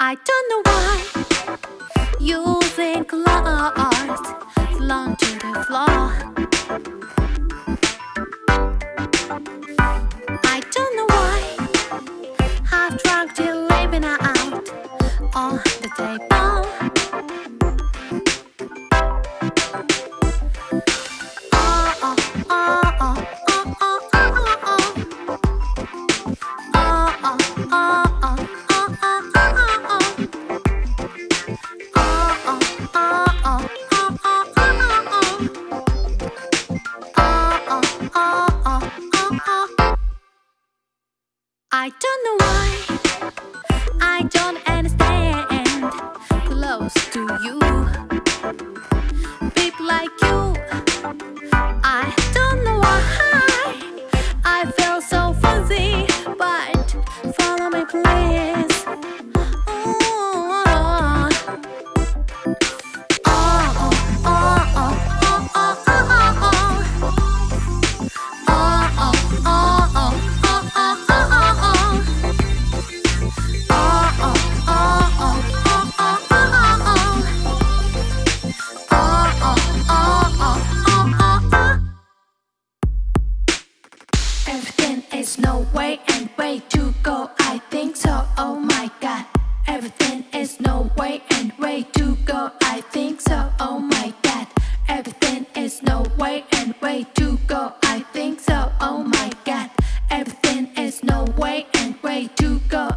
I don't know why you using clothes flung to the floor. I don't know why half drunk till living out on the table. I don't know why. I don't understand. Close to you There's no way and way to go, I think so, oh my god. Everything is no way and way to go, I think so, oh my god. Everything is no way and way to go, I think so, oh my god. Everything is no way and way to go,